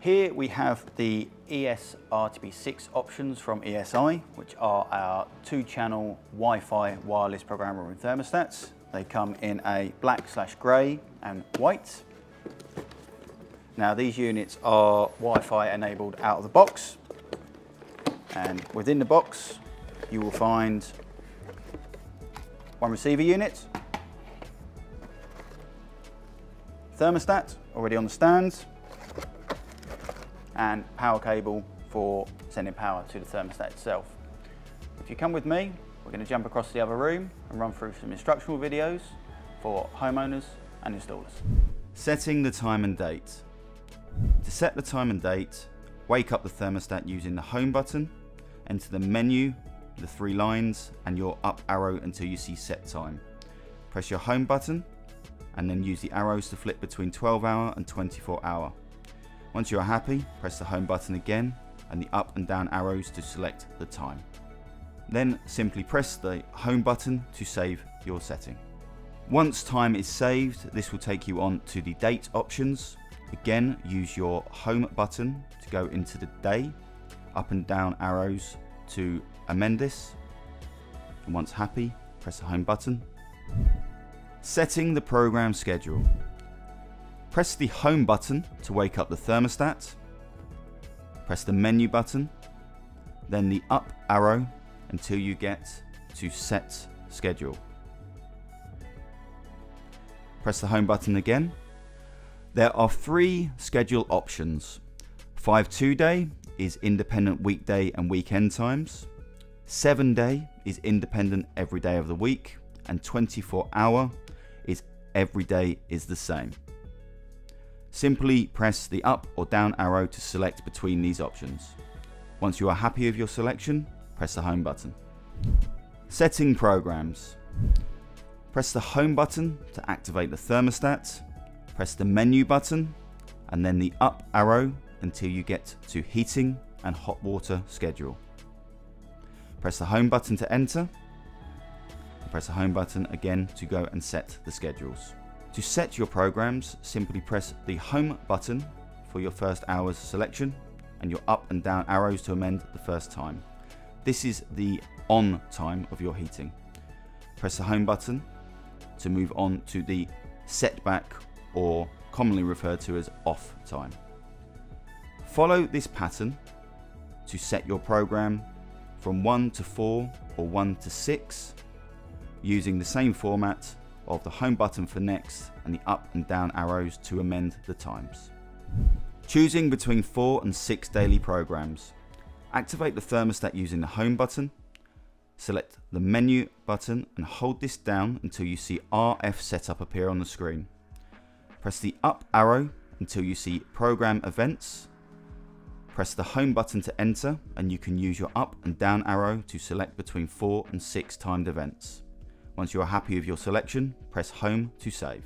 Here we have the ES RTP6 options from ESI, which are our two-channel Wi-Fi wireless programmable thermostats. They come in a black slash grey and white. Now these units are Wi-Fi enabled out of the box. And within the box, you will find one receiver unit, thermostat already on the stand, and power cable for sending power to the thermostat itself. If you come with me, we're going to jump across the other room and run through some instructional videos for homeowners and installers. Setting the time and date. To set the time and date, wake up the thermostat using the home button, enter the menu, the three lines and your up arrow until you see set time. Press your home button and then use the arrows to flip between 12 hour and 24 hour. Once you are happy, press the home button again and the up and down arrows to select the time. Then simply press the home button to save your setting. Once time is saved, this will take you on to the date options. Again, use your home button to go into the day, up and down arrows to amend this. And once happy, press the home button. Setting the program schedule. Press the home button to wake up the thermostat. Press the menu button, then the up arrow until you get to set schedule. Press the home button again. There are three schedule options. 5-2 day is independent weekday and weekend times. 7 day is independent every day of the week. And 24 hour is every day is the same. Simply press the up or down arrow to select between these options. Once you are happy with your selection, press the home button. Setting programs. Press the home button to activate the thermostat. Press the menu button and then the up arrow until you get to heating and hot water schedule. Press the home button to enter. Press the home button again to go and set the schedules. To set your programs, simply press the home button for your first hour's selection and your up and down arrows to amend the first time. This is the on time of your heating. Press the home button to move on to the setback or commonly referred to as off time. Follow this pattern to set your program from 1 to 4 or 1 to 6 using the same format of the home button for next and the up and down arrows to amend the times. Choosing between 4 and 6 daily programs. Activate the thermostat using the home button. Select the menu button and hold this down until you see RF setup appear on the screen. Press the up arrow until you see program events. Press the home button to enter and you can use your up and down arrow to select between 4 and 6 timed events. Once you are happy with your selection, press home to save.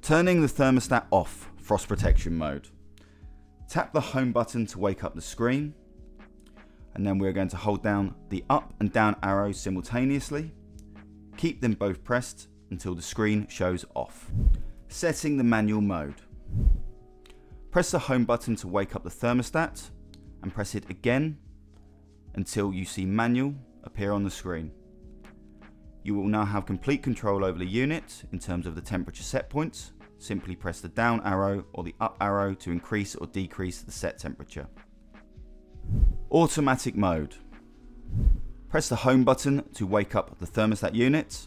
Turning the thermostat off, frost protection mode. Tap the home button to wake up the screen and then we're going to hold down the up and down arrows simultaneously. Keep them both pressed until the screen shows off. Setting the manual mode. Press the home button to wake up the thermostat and press it again until you see manual appear on the screen. You will now have complete control over the unit in terms of the temperature set points. Simply press the down arrow or the up arrow to increase or decrease the set temperature. Automatic mode. Press the home button to wake up the thermostat unit.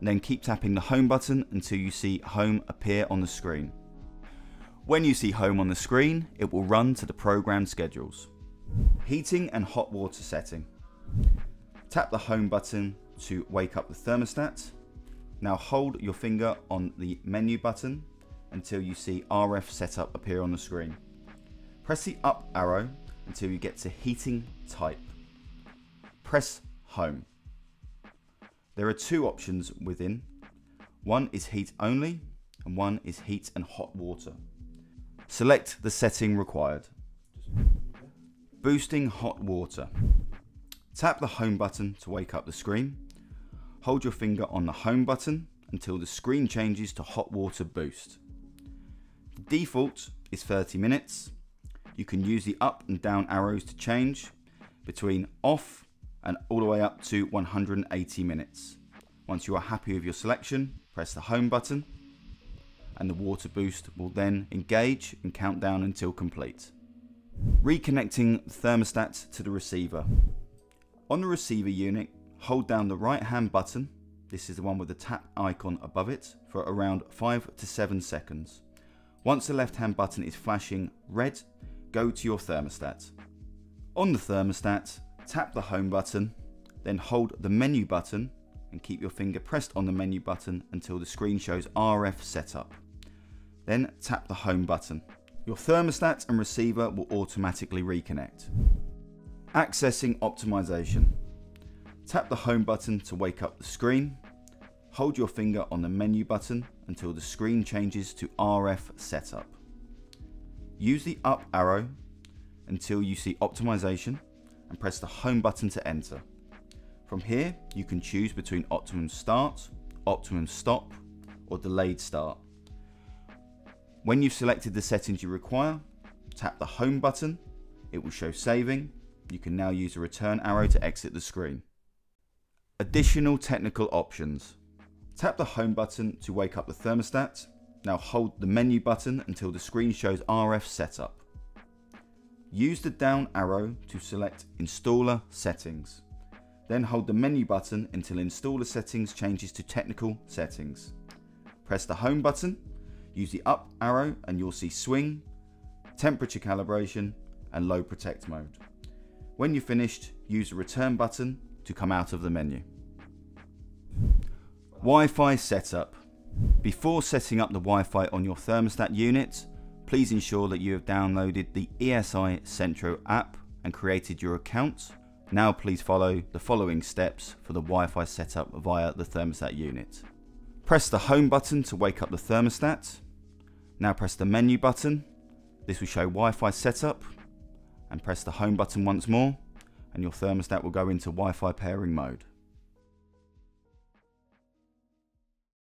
Then keep tapping the home button until you see home appear on the screen. When you see home on the screen, it will run to the program schedules. Heating and hot water setting. Tap the home button to wake up the thermostat. Now hold your finger on the menu button until you see RF setup appear on the screen. Press the up arrow until you get to heating type. Press home. There are two options within. One is heat only and one is heat and hot water. Select the setting required. Boosting hot water. Tap the home button to wake up the screen hold your finger on the home button until the screen changes to hot water boost. The default is 30 minutes. You can use the up and down arrows to change between off and all the way up to 180 minutes. Once you are happy with your selection, press the home button and the water boost will then engage and count down until complete. Reconnecting the thermostat to the receiver. On the receiver unit, hold down the right hand button, this is the one with the tap icon above it, for around 5 to 7 seconds. Once the left hand button is flashing red, go to your thermostat. On the thermostat, tap the home button, then hold the menu button and keep your finger pressed on the menu button until the screen shows RF setup. Then tap the home button. Your thermostat and receiver will automatically reconnect. Accessing optimization. Tap the home button to wake up the screen. Hold your finger on the menu button until the screen changes to RF setup. Use the up arrow until you see optimization and press the home button to enter. From here, you can choose between optimum start, optimum stop, or delayed start. When you've selected the settings you require, tap the home button, it will show saving. You can now use the return arrow to exit the screen. Additional technical options. Tap the home button to wake up the thermostat. Now hold the menu button until the screen shows RF setup. Use the down arrow to select installer settings. Then hold the menu button until installer settings changes to technical settings. Press the home button Use the up arrow and you'll see swing, temperature calibration, and low protect mode. When you're finished, use the return button to come out of the menu. Wi-Fi setup. Before setting up the Wi-Fi on your thermostat unit, please ensure that you have downloaded the ESI Centro app and created your account. Now please follow the following steps for the Wi-Fi setup via the thermostat unit. Press the home button to wake up the thermostat. Now press the menu button. This will show Wi-Fi setup. And press the home button once more and your thermostat will go into Wi-Fi pairing mode.